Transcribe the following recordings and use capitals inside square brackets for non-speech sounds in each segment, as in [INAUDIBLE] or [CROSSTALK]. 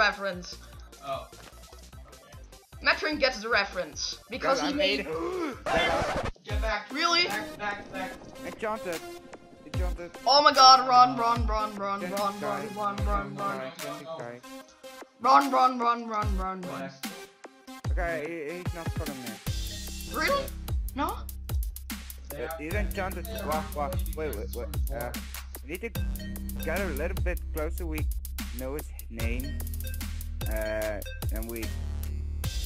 reference. Oh. Metron gets the reference because I he made. [GASPS] Get back. Really? Back, back, back. Enchanted. Enchanted. Oh my God! Run, run, run, run, run, run, Guy. run, run, run, Enchanted guy. run, run, run, run, run, Go run. next. Okay, he, he's not following me. Really? No? They are- He's enchanted. Wow, wow. Wait, wait, wait. Uh, we need to get a little bit closer. We know his name. Uh, and we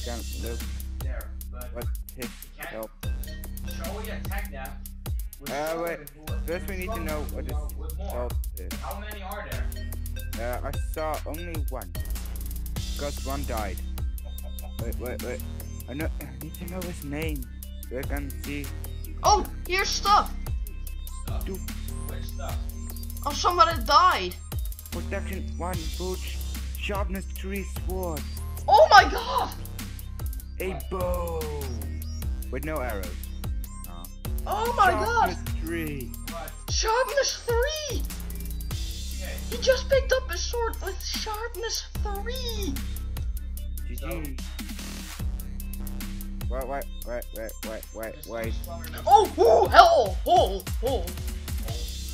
can look There. But what his help. show you attack them. Uh, wait. First, we need to know what his more- with more. help is. How many are there? Uh, I saw only one. Because one died. Wait, wait, wait. I know. I need to know his name. So I can see. Oh, here's stuff. Stuff. Dude. Which stuff? Oh, somebody died. Protection one boots. Sharpness three sword. Oh my God! A bow. With no arrows. No. Oh my God! Sharpness three. What? Sharpness three. Okay. He just picked up a sword with sharpness three. GG. Wait, wait, wait, wait, wait, wait, wait. Oh, oh, hell, oh, oh.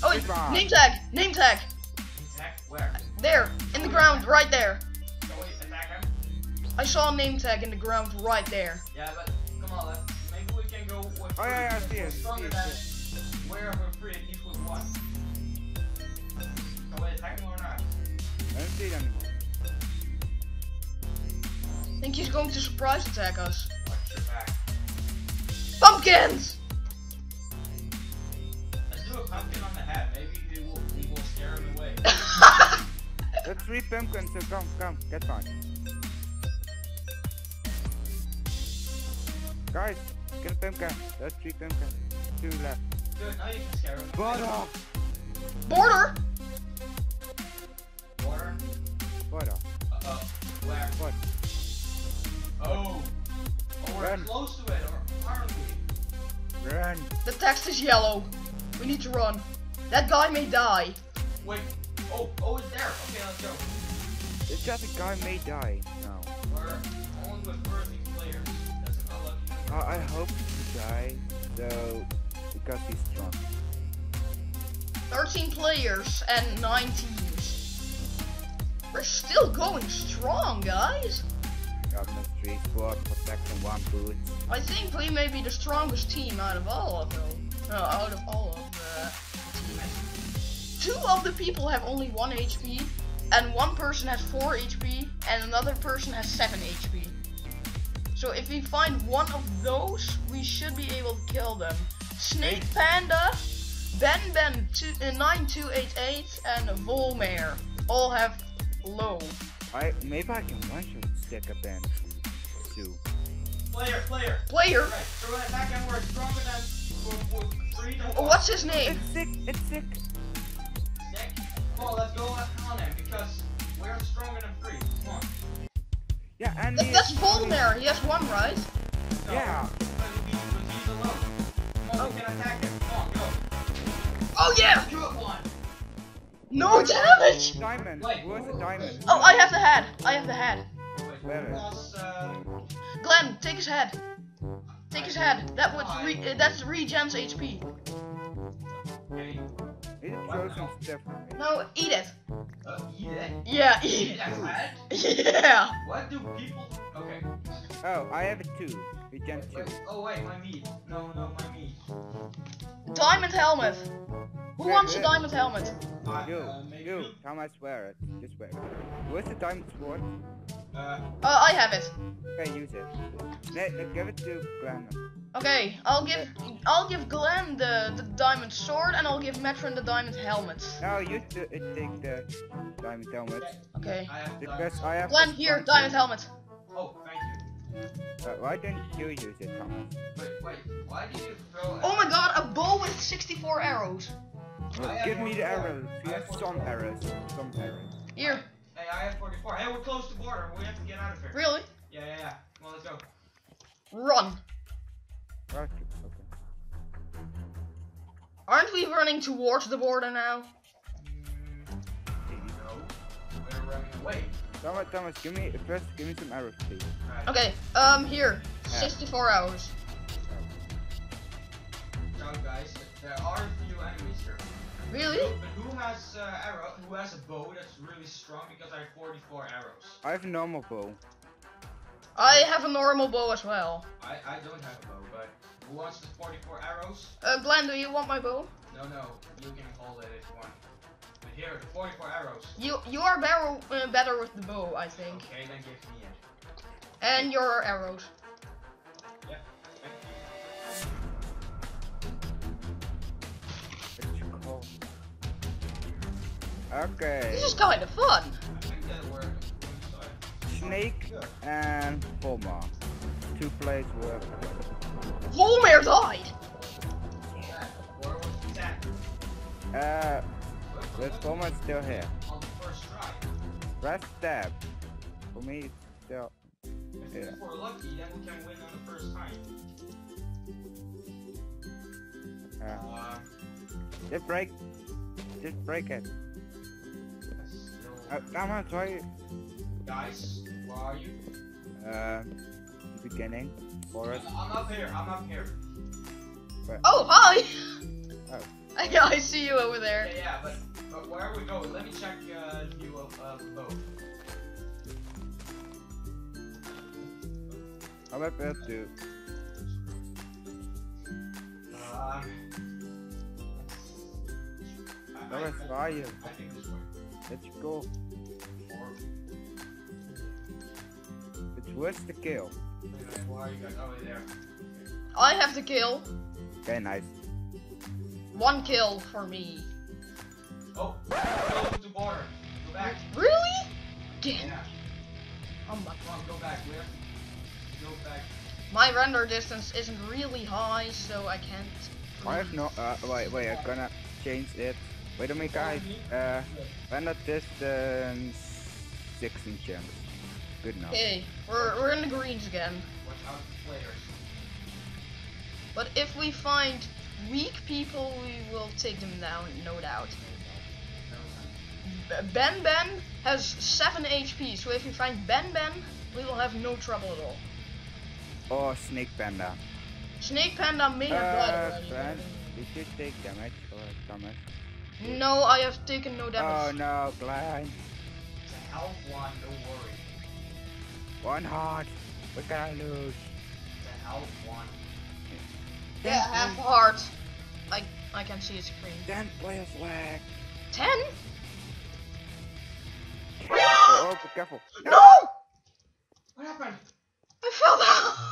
Oh, wait, Goodbye. name tag, name tag. Attack where? There, in the ground, right there. Can we attack him? I saw a name tag in the ground right there. Yeah, but come on, let's, maybe we can go with Oh, yeah, yeah, I see it, stronger see it, than where we're free, at least with one. Can we attack him or not? I don't see it anymore. think he's going to surprise attack us. Watch your back. Pumpkins! Three pumpkins, so come, come, get fine. Guys, get a pumpkin. That's three pumpkins. Two left. Good, now you can scare him. Butter! Border! Water. Butter. Uh-oh. Where? What? Oh. Oh, we're Run. close to it, or aren't we? Run! The text is yellow. We need to run. That guy may die. Wait. Oh, oh, it's there. Okay, let's go. This just a guy may die now. We're only with worthy players. That's an unlucky I, uh, I hope he die, though, because he's strong. 13 players and 9 teams. We're still going strong, guys. Sharpness three squad, protection one boot. I think we may be the strongest team out of all of them. No, out of all of the teams. Two of the people have only 1 HP, and one person has 4 HP, and another person has 7 HP. So if we find one of those, we should be able to kill them. Snake Panda, Ben Ben two, uh, 9288, and Volmare all have low. I maybe I can one shot stick a band two. Player, player. Player, Right, throw an attack and we're stronger than we're, we're three to one. what's his name? It's sick, it's sick. Nick, come on, let's go on him because we're stronger than three. Come on. Yeah, and That, that's is- Volmare, he has one, right? No, Yeah. But he, but he's alone. Come on, we can attack him. Come on, go. Oh yeah! Do it one. No damage! Diamond. Wait. Where's the diamond? Oh, I have the head. I have the head. Wait, Where? plus, uh, Glenn, take his head. Take his head. That would re uh, that's regens HP. Okay. Need to throw some stuff. No, eat it. Uh, eat it. Yeah, Eat eat it. Yeah. What do people? Okay. Oh, I have a two. Regen two. Wait, oh wait, my meat. No, no, my meat. Diamond helmet. Who Wait, wants a diamond helmet? Uh, You, uh, you. How much wear it? Just wear it. Where's the diamond sword? Uh, Uh, I have it. Okay, use it. No, no, give it to Glenn. Okay, I'll give I'll give Glenn the, the diamond sword and I'll give Metron the diamond helmet. No, you t- take the diamond helmet Okay. I have because diamond. I have. Glenn, here, sponsor. diamond helmet. Oh, thank you. Uh, why don't you use it, Thomas? Wait, wait. Why did you throw? Oh my god, a bow with 64 arrows. Well, give me the arrows. You I have have some arrows. Some arrows. Here, Hey, I have 44. Hey, we're close to border. We have to get out of here. really? Yeah, yeah, yeah. Well, let's go. Run. Okay. okay. Aren't we running towards the border now? No, we're running away. Thomas, Thomas, give me first. Give me some arrows, please. Alright. Okay, um, here. Yeah. 64 hours. So guys, there are a few enemies here. Really? Who- But who has uh, arrow? Who has a bow that's really strong? Because I have 44 arrows. I have a normal bow. I have a normal bow as well. I I don't have a bow, but who wants the 44 arrows? Uh, Glenn, do you want my bow? No, no, you can hold it if you want. But here, the 44 arrows. You you are better uh, better with the bow, I think. Okay, then give me it. And your arrows. Yeah. What you call? Okay. This is kind of fun. Snake and Fulmar. Two players work. Volmir died. Yeah, where was the attack? Uh, Look, the look, still here. On the first try. For me, it's still. If, Yeah. if we're lucky, then we can win on the first time. Uh, Uh, just break. Just break it. Come on, Thomas, why? guys, where are you? Uh, beginning. Forest. I'm up here. I'm up here. Oh, hi. Oh. [LAUGHS] yeah, I see you over there. yeah, yeah but, but where are we going? Let me check uh, view of uh, both. I'm up here too. I- Thomas, where are you? I think this way. Let's go. Guys? Oh, there. I have the kill. Okay, nice. One kill for me. Oh, go to border. Go back. Really? Again? Yeah, Oh my. come on, go back. We have to go back. My render distance isn't really high, so I can't. I have no. Uh, wait, wait. I'm gonna change it. Wait a minute, guys. Uh, render distance 16 chambers. Good enough. Okay, we're we're in the greens again. Watch out for players. But if we find weak people, we will take them down, no doubt. Ben Ben has 7 HP, so if we find Ben Ben, we will have no trouble at all. Oh, Snake Panda. Snake Panda may have died Uh, already. friend, did you take damage or damage? No, I have taken no damage. Oh no, Glenn. It's a health one, don't worry. One heart. What can I lose? It's a health one. yeah, half heart. I I can see his screen. Ten players left. 10? Oh, oh, be careful. No! What happened? I fell down! [LAUGHS]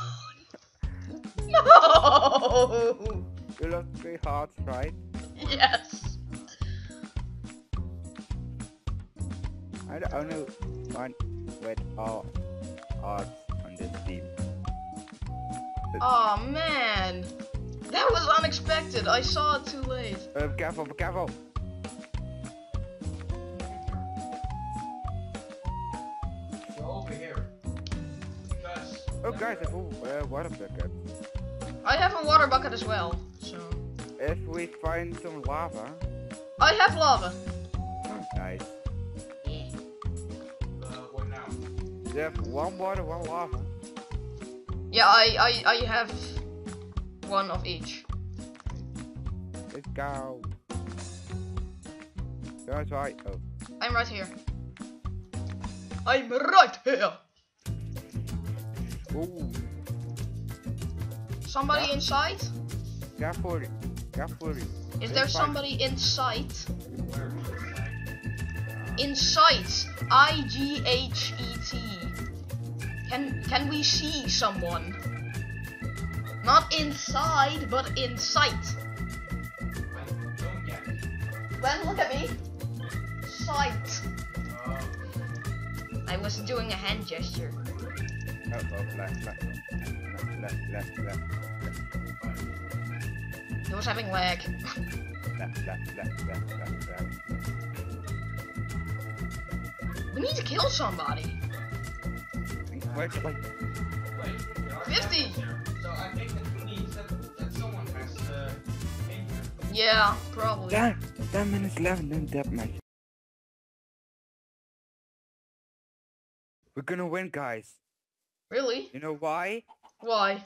No! You lost three hearts, right? Yes! I'm the only one with oh. all hearts on this team. Oh man! That was unexpected, I saw it too late. Uh, be careful, be careful. Over here. Oh, guys, I have a uh, water bucket. I have a water bucket as well, so. If we find some lava, I have lava. You have one water, one lava. Yeah, I, I, I have one of each. Let's go. That's right. Oh, I'm right here. I'm right here! ooh. Somebody Yeah. inside? Careful, careful. Is there somebody inside? Where? Insight. I G H E T. Can can we see someone? Not inside, but in sight. Glenn, look at me. Sight. Oh. I was doing a hand gesture. Oh, oh, left, left, left, left, left, He was having lag. left, left, left, left, left, left. We need to kill somebody. Where's like Wait, there 50. captains here. So I think that that, that someone has to be here. Yeah, probably. ten, ten minutes left and then deathmatch. We're gonna win, guys. Really? You know why? Why?